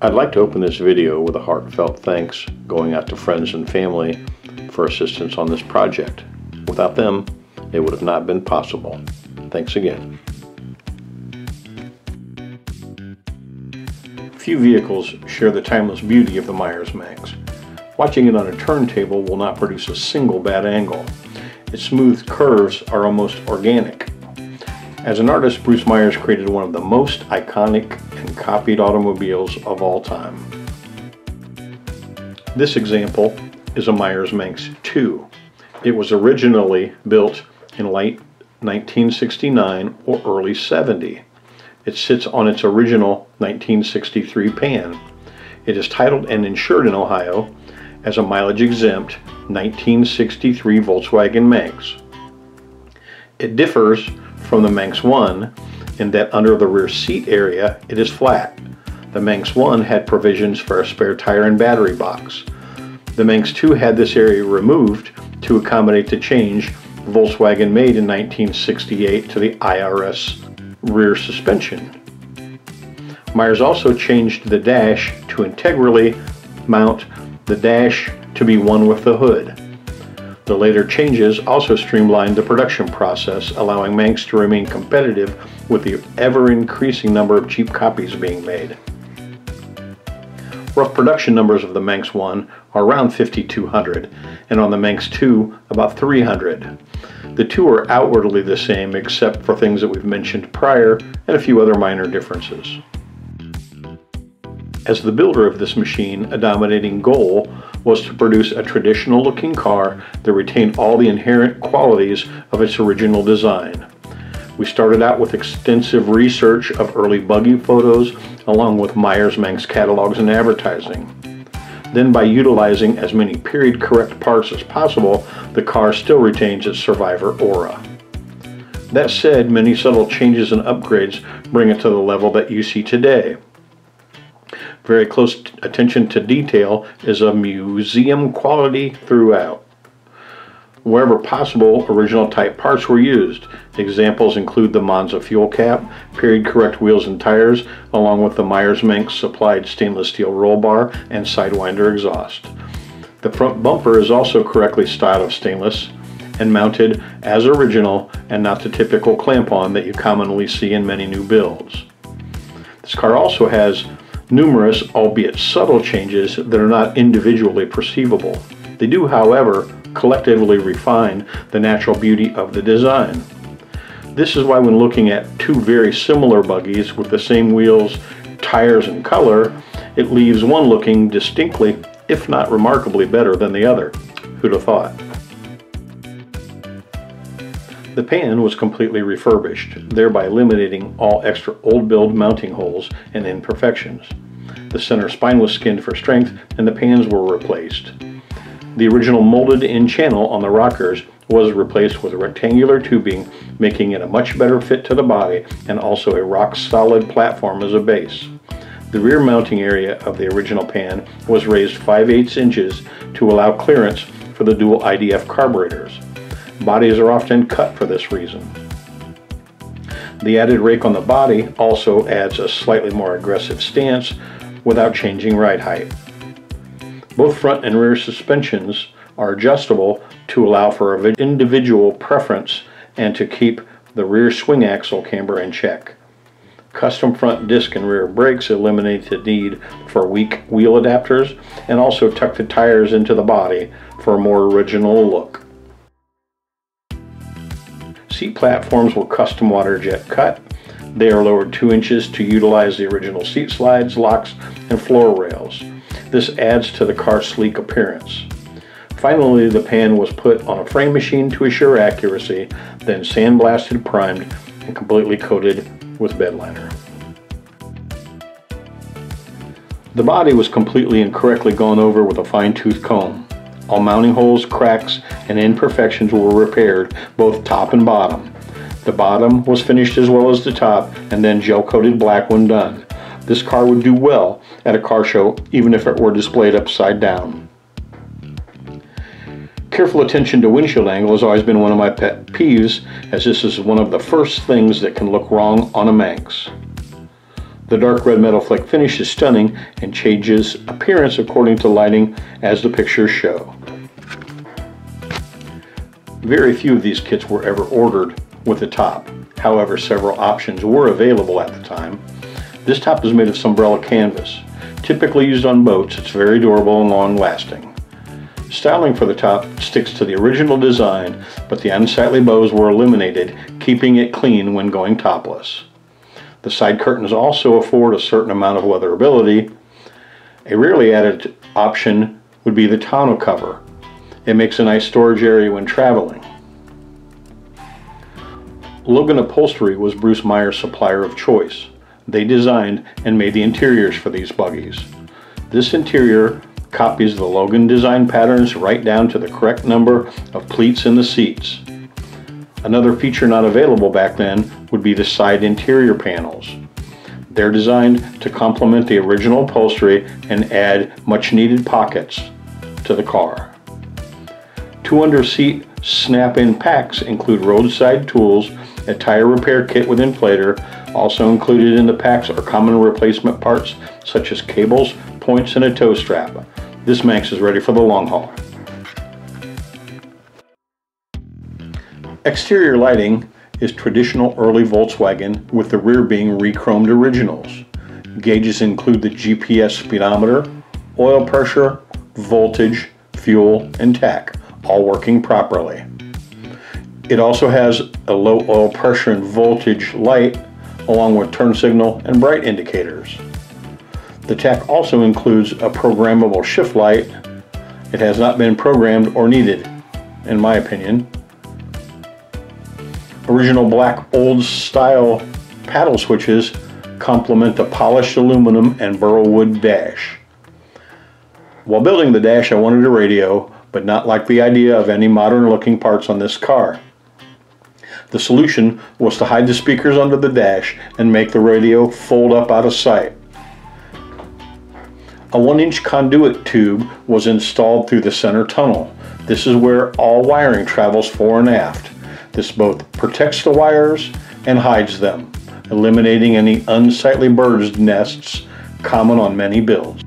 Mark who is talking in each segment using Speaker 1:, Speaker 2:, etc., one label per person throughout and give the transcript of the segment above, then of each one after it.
Speaker 1: I'd like to open this video with a heartfelt thanks going out to friends and family for assistance on this project. Without them, it would have not been possible. Thanks again. Few vehicles share the timeless beauty of the Meyers Manx. Watching it on a turntable will not produce a single bad angle. Its smooth curves are almost organic. As an artist, Bruce Meyers created one of the most iconic and copied automobiles of all time. This example is a Meyers Manx 2. It was originally built in late 1969 or early 70. It sits on its original 1963 pan. It is titled and insured in Ohio as a mileage exempt 1963 Volkswagen Manx. It differs from the Manx 1 in that under the rear seat area it is flat. The Manx 1 had provisions for a spare tire and battery box. The Manx 2 had this area removed to accommodate the change Volkswagen made in 1968 to the IRS rear suspension. Meyers also changed the dash to integrally mount the dash to be one with the hood. The later changes also streamlined the production process, allowing Manx to remain competitive with the ever-increasing number of cheap copies being made. Rough production numbers of the Manx 1 are around 5,200, and on the Manx 2, about 300. The two are outwardly the same except for things that we've mentioned prior and a few other minor differences. As the builder of this machine, a dominating goal was to produce a traditional looking car that retained all the inherent qualities of its original design. We started out with extensive research of early buggy photos along with Meyers-Manx catalogs and advertising. Then by utilizing as many period correct parts as possible, the car still retains its survivor aura. That said, many subtle changes and upgrades bring it to the level that you see today. Very close attention to detail is a museum quality throughout. Wherever possible, original type parts were used. Examples include the Monza fuel cap, period correct wheels and tires, along with the Meyers Manx supplied stainless steel roll bar and Sidewinder exhaust. The front bumper is also correctly styled of stainless and mounted as original and not the typical clamp-on that you commonly see in many new builds. This car also has numerous, albeit subtle changes that are not individually perceivable. They do, however, collectively refine the natural beauty of the design. This is why when looking at two very similar buggies with the same wheels, tires, and color, it leaves one looking distinctly, if not remarkably better than the other. Who'd have thought? The pan was completely refurbished, thereby eliminating all extra old build mounting holes and imperfections. The center spine was skinned for strength and the pans were replaced. The original molded in channel on the rockers was replaced with rectangular tubing, making it a much better fit to the body and also a rock solid platform as a base. The rear mounting area of the original pan was raised 5 8 inches to allow clearance for the dual IDF carburetors. Bodies are often cut for this reason. The added rake on the body also adds a slightly more aggressive stance without changing ride height. Both front and rear suspensions are adjustable to allow for individual preference and to keep the rear swing axle camber in check. Custom front disc and rear brakes eliminate the need for weak wheel adapters and also tuck the tires into the body for a more original look. Seat platforms were custom water jet cut. They are lowered 2 inches to utilize the original seat slides, locks, and floor rails. This adds to the car's sleek appearance. Finally, the pan was put on a frame machine to assure accuracy, then sandblasted, primed, and completely coated with bed liner. The body was completely and correctly gone over with a fine-tooth comb. All mounting holes, cracks, and imperfections were repaired, both top and bottom. The bottom was finished as well as the top, and then gel-coated black when done. This car would do well at a car show even if it were displayed upside down. Careful attention to windshield angle has always been one of my pet peeves as this is one of the first things that can look wrong on a Manx. The dark red metal fleck finish is stunning and changes appearance according to lighting as the pictures show. Very few of these kits were ever ordered with the top. However, several options were available at the time. This top is made of Sunbrella canvas. Typically used on boats, it's very durable and long lasting. Styling for the top sticks to the original design, but the unsightly bows were eliminated, keeping it clean when going topless. The side curtains also afford a certain amount of weatherability. A rarely added option would be the tonneau cover. It makes a nice storage area when traveling. Logan Upholstery was Bruce Meyer's supplier of choice. They designed and made the interiors for these buggies. This interior copies the Logan design patterns right down to the correct number of pleats in the seats. Another feature not available back then would be the side interior panels. They're designed to complement the original upholstery and add much needed pockets to the car. Two under seat snap-in packs include roadside tools, a tire repair kit with inflator. Also included in the packs are common replacement parts such as cables, points, and a tow strap. This Manx is ready for the long haul. Exterior lighting is traditional early Volkswagen with the rear being rechromed originals. Gauges include the GPS speedometer, oil pressure, voltage, fuel, and tach, all working properly. It also has a low oil pressure and voltage light along with turn signal and bright indicators. The tach also includes a programmable shift light. It has not been programmed or needed, in my opinion, Original black old style paddle switches complement the polished aluminum and burl wood dash. While building the dash I wanted a radio, but not like the idea of any modern looking parts on this car. The solution was to hide the speakers under the dash and make the radio fold up out of sight. A 1 inch conduit tube was installed through the center tunnel. This is where all wiring travels fore and aft. This both protects the wires and hides them, eliminating any unsightly birds' nests common on many builds.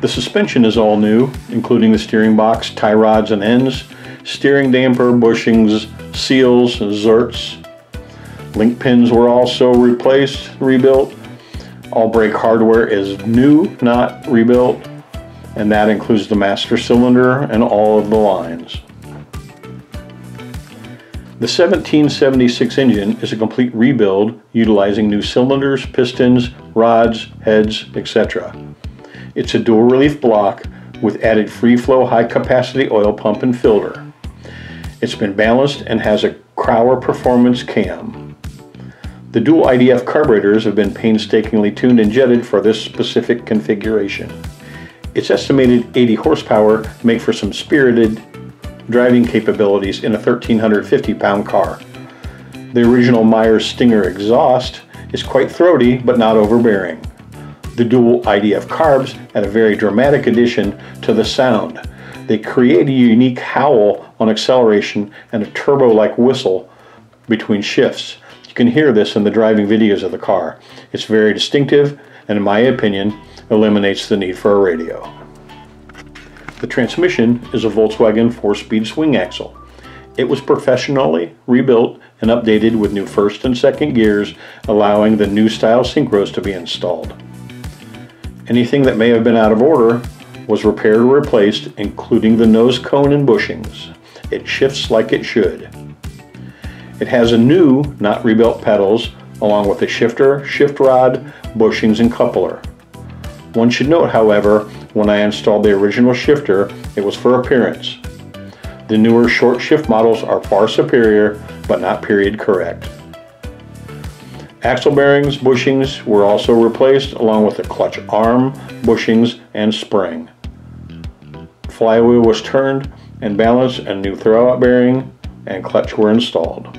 Speaker 1: The suspension is all new, including the steering box, tie rods and ends, steering damper, bushings, seals, zerts. Link pins were also replaced, rebuilt. All brake hardware is new, not rebuilt, and that includes the master cylinder and all of the lines. The 1776 engine is a complete rebuild utilizing new cylinders, pistons, rods, heads, etc. It's a dual relief block with added free flow high capacity oil pump and filter. It's been balanced and has a Crower Performance cam. The dual IDF carburetors have been painstakingly tuned and jetted for this specific configuration. Its estimated 80 horsepower make for some spirited driving capabilities in a 1,350 pound car. The original Meyers Stinger exhaust is quite throaty but not overbearing. The dual IDF carbs add a very dramatic addition to the sound. They create a unique howl on acceleration and a turbo-like whistle between shifts. You can hear this in the driving videos of the car. It's very distinctive and in my opinion eliminates the need for a radio. The transmission is a Volkswagen 4-speed swing axle. It was professionally rebuilt and updated with new first and second gears, allowing the new style synchros to be installed. Anything that may have been out of order was repaired or replaced, including the nose cone and bushings. It shifts like it should. It has a new, not rebuilt pedals, along with a shifter, shift rod, bushings, and coupler. One should note, however, when I installed the original shifter, it was for appearance. The newer short shift models are far superior, but not period correct. Axle bearings, bushings were also replaced along with the clutch arm, bushings, and spring. Flywheel was turned and balanced and new throwout bearing and clutch were installed.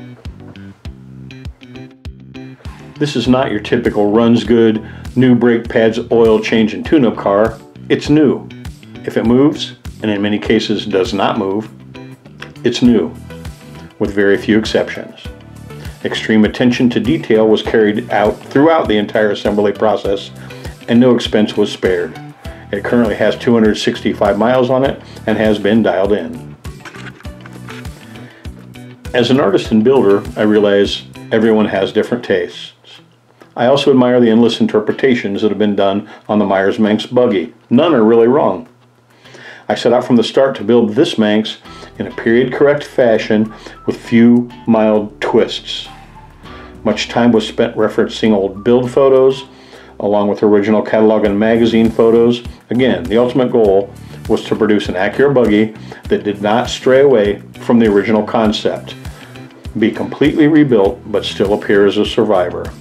Speaker 1: This is not your typical runs good, new brake pads, oil change and tune-up car. It's new. If it moves, and in many cases does not move, it's new, with very few exceptions. Extreme attention to detail was carried out throughout the entire assembly process, and no expense was spared. It currently has 265 miles on it and has been dialed in. As an artist and builder, I realize everyone has different tastes. I also admire the endless interpretations that have been done on the Meyers Manx buggy. None are really wrong. I set out from the start to build this Manx in a period correct fashion with few mild twists. Much time was spent referencing old build photos, along with original catalog and magazine photos. Again, the ultimate goal was to produce an accurate buggy that did not stray away from the original concept, be completely rebuilt, but still appear as a survivor.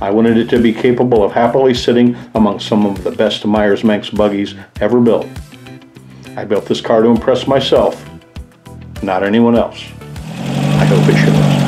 Speaker 1: I wanted it to be capable of happily sitting among some of the best Meyers Manx buggies ever built. I built this car to impress myself, not anyone else. I hope it shows.